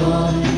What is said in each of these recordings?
joy,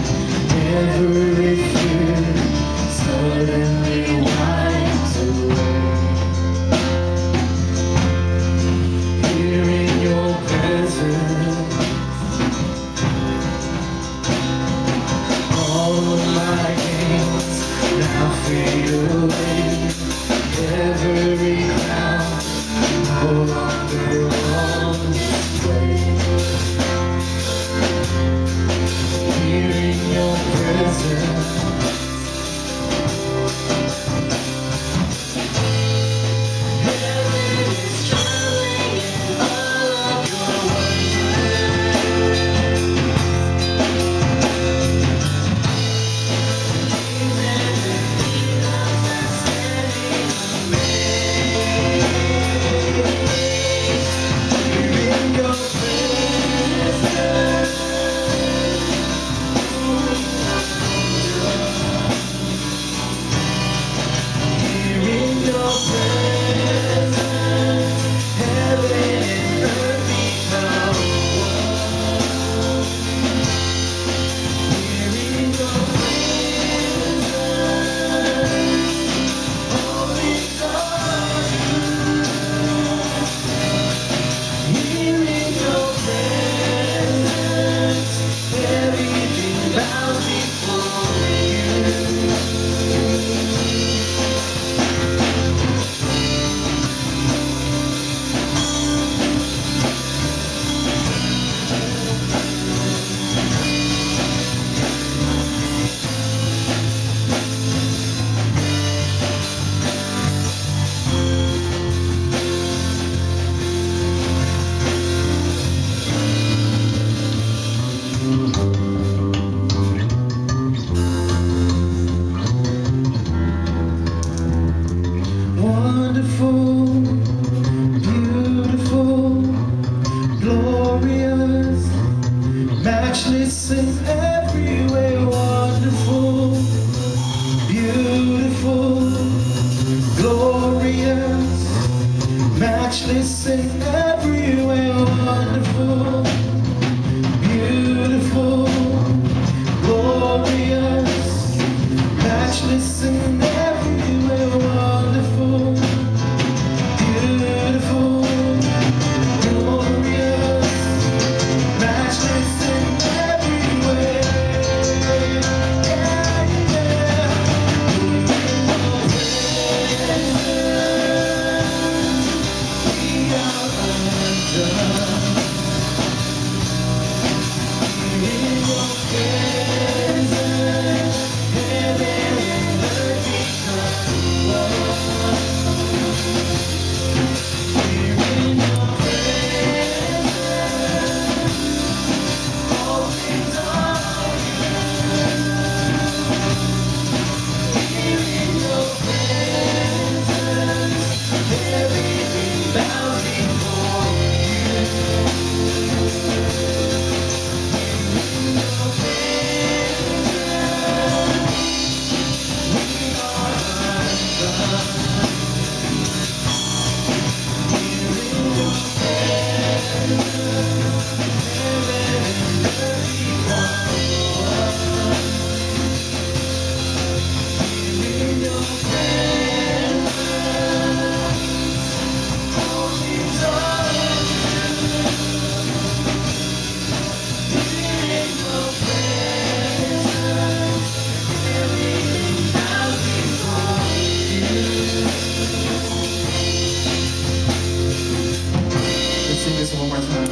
this one more time.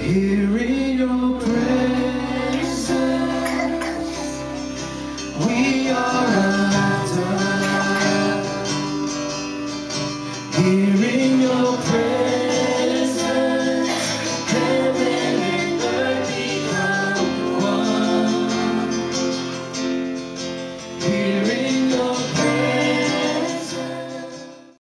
Here in your presence,